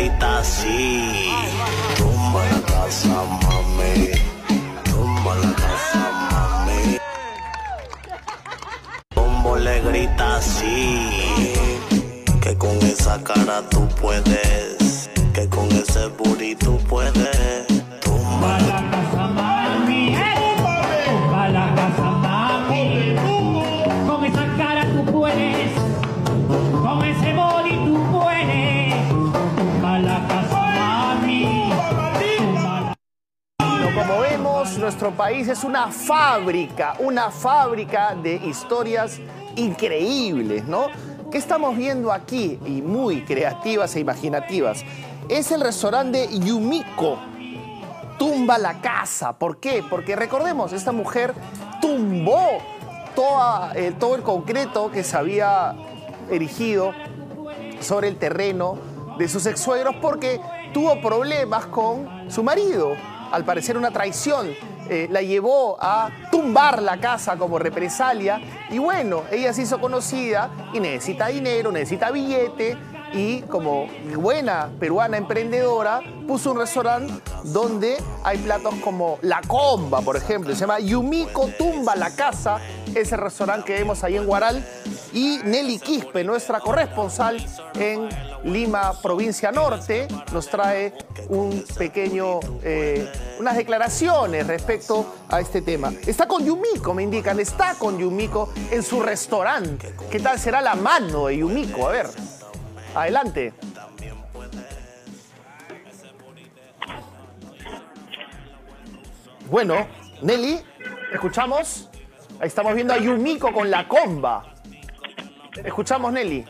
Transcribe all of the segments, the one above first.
grita así. Tumba la casa, mami. Tumba la casa, mami. Bombo le grita así. Que con esa cara tú puedes. Que con ese booty tú puedes. Es una fábrica, una fábrica de historias increíbles, ¿no? ¿Qué estamos viendo aquí? Y muy creativas e imaginativas. Es el restaurante Yumiko. Tumba la casa. ¿Por qué? Porque recordemos, esta mujer tumbó eh, todo el concreto que se había erigido sobre el terreno de sus ex-suegros porque tuvo problemas con su marido. Al parecer una traición eh, la llevó a tumbar la casa como represalia. Y bueno, ella se hizo conocida y necesita dinero, necesita billete. Y como buena peruana emprendedora puso un restaurante donde hay platos como La Comba, por ejemplo, se llama Yumiko Tumba la Casa, ese restaurante que vemos ahí en Guaral y Nelly Quispe, nuestra corresponsal en Lima, provincia norte, nos trae un pequeño, eh, unas declaraciones respecto a este tema. Está con Yumiko, me indican, está con Yumiko en su restaurante. ¿Qué tal será la mano de Yumiko? A ver, adelante. Bueno, Nelly, ¿escuchamos? Ahí estamos viendo a Yumiko con la comba. ¿Escuchamos, Nelly?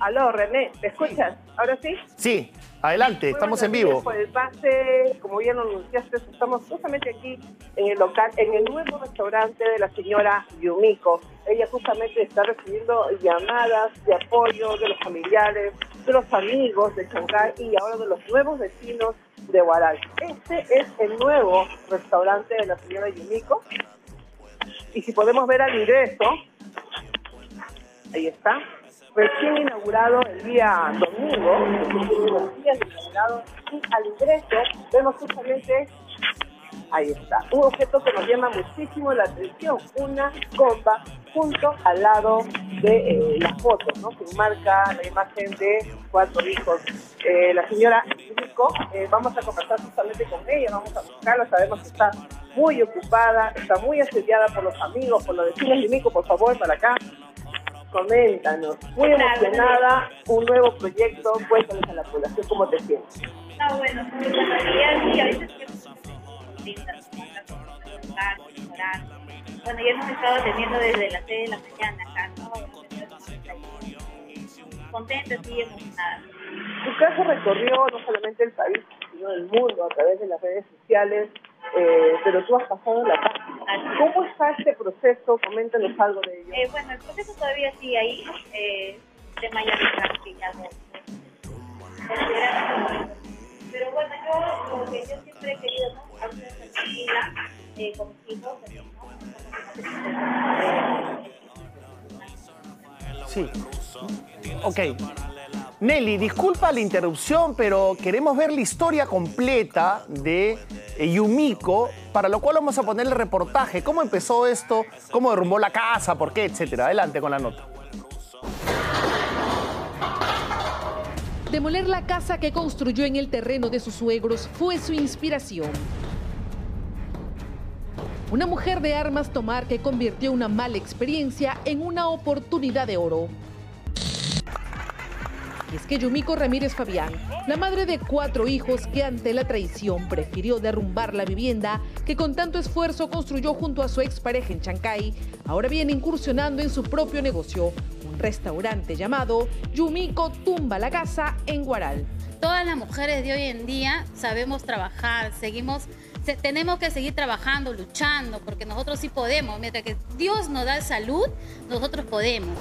Aló, René, ¿te escuchas? ¿Ahora sí? Sí, adelante, estamos en vivo. Por el pase, como bien lo anunciaste, estamos justamente aquí en el local, en el nuevo restaurante de la señora Yumiko. Ella justamente está recibiendo llamadas de apoyo de los familiares, de los amigos de Chancay y ahora de los nuevos vecinos de Guaral. Este es el nuevo restaurante de la señora Yumiko. Y si podemos ver al ingreso, ahí está, recién inaugurado el día domingo, y al ingreso vemos justamente, ahí está, un objeto que nos llama muchísimo la atención, una comba junto al lado de eh, las fotos, ¿no? que marca la imagen de cuatro hijos. Eh, la señora Nico, eh, vamos a conversar justamente con ella, vamos a buscarla, sabemos que está muy ocupada, está muy asediada por los amigos, por los vecinos de Nico, por favor, para acá. Coméntanos, muy emocionada, un nuevo proyecto, cuéntanos a la población cómo te sientes. Está bueno, pues en realidad sí, a veces. Bueno, ya hemos estado teniendo desde las 6 de la mañana acá, ¿no? Contentas y emocionadas. Tu caso recorrió no solamente el país, sino el mundo a través de las redes sociales, eh, pero tú has pasado la página. ¿Cómo está este proceso? Coméntanos algo de ello. Eh, bueno, el proceso todavía sigue ahí, eh, de que ya no. Pero bueno, yo, lo que yo siempre he querido, ¿no? Hacer una tranquila, eh, con mis hijos, Sí. Ok. Nelly, disculpa la interrupción, pero queremos ver la historia completa de eh, Yumiko, para lo cual vamos a poner el reportaje. ¿Cómo empezó esto? ¿Cómo derrumbó la casa? ¿Por qué? Etcétera. Adelante con la nota. Demoler la casa que construyó en el terreno de sus suegros fue su inspiración. Una mujer de armas tomar que convirtió una mala experiencia en una oportunidad de oro. Que Yumiko Ramírez Fabián, la madre de cuatro hijos que ante la traición prefirió derrumbar la vivienda que con tanto esfuerzo construyó junto a su expareja en Chancay, ahora viene incursionando en su propio negocio, un restaurante llamado Yumiko Tumba la Casa en Guaral. Todas las mujeres de hoy en día sabemos trabajar, seguimos, se- tenemos que seguir trabajando, luchando, porque nosotros sí podemos. Mientras que Dios nos da salud, nosotros podemos.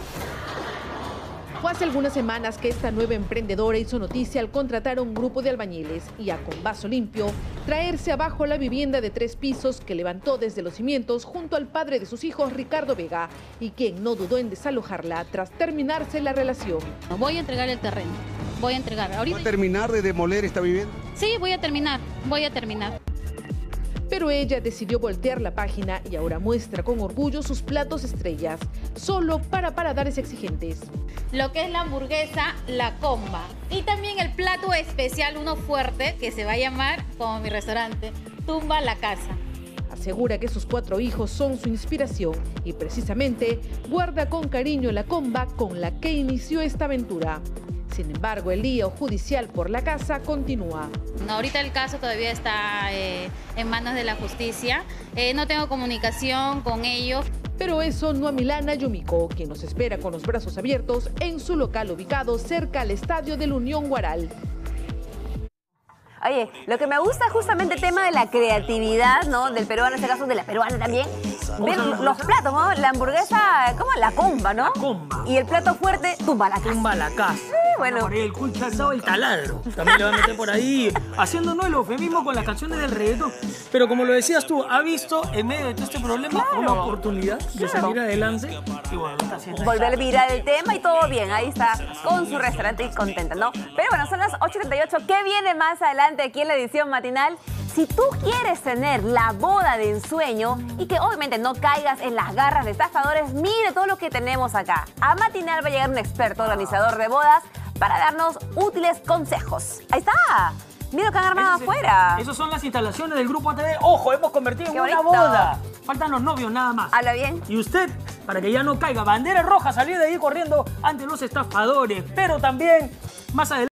Fue hace algunas semanas que esta nueva emprendedora hizo noticia al contratar a un grupo de albañiles y a con vaso limpio traerse abajo la vivienda de tres pisos que levantó desde los cimientos junto al padre de sus hijos, Ricardo Vega, y quien no dudó en desalojarla tras terminarse la relación. Voy a entregar el terreno. Voy a entregar. ¿Va Ahorita a terminar de demoler esta vivienda? Sí, voy a terminar. Voy a terminar. Pero ella decidió voltear la página y ahora muestra con orgullo sus platos estrellas, solo para paladares exigentes. Lo que es la hamburguesa, la comba. Y también el plato especial, uno fuerte, que se va a llamar, como mi restaurante, Tumba la Casa. Asegura que sus cuatro hijos son su inspiración y precisamente guarda con cariño la comba con la que inició esta aventura. Sin embargo, el lío judicial por la casa continúa. No, ahorita el caso todavía está eh, en manos de la justicia. Eh, no tengo comunicación con ellos. Pero eso no a Milana Yumiko, quien nos espera con los brazos abiertos en su local ubicado cerca al estadio del Unión Guaral. Oye, lo que me gusta es justamente el tema de la creatividad, ¿no? Del peruano, en este caso de la peruana también. Ver los platos, ¿no? La hamburguesa, ¿cómo? La comba, ¿no? comba. Y el plato fuerte, tumba la casa. Tumba la casa. bueno. Por el culto asado, el taladro. También le va a meter por ahí, haciéndonos el eufemismo con las canciones del reggaetón. Pero como lo decías tú, ha visto en medio de todo este problema una oportunidad de salir adelante. Y bueno, lo está haciendo. Volver a virar el tema y todo bien. Ahí está, con su restaurante y contenta, ¿no? Pero bueno, son las 8.38. ¿Qué viene más adelante aquí en la edición matinal? Si tú quieres tener la boda de ensueño y que obviamente no caigas en las garras de estafadores, mire todo lo que tenemos acá. A matinal va a llegar un experto organizador de bodas para darnos útiles consejos. Ahí está. Mira lo que han armado Ese afuera. Esas son las instalaciones del grupo ATV. Ojo, hemos convertido en una boda. Faltan los novios nada más. Habla bien. Y usted, para que ya no caiga bandera roja, salir de ahí corriendo ante los estafadores. Pero también, más adelante.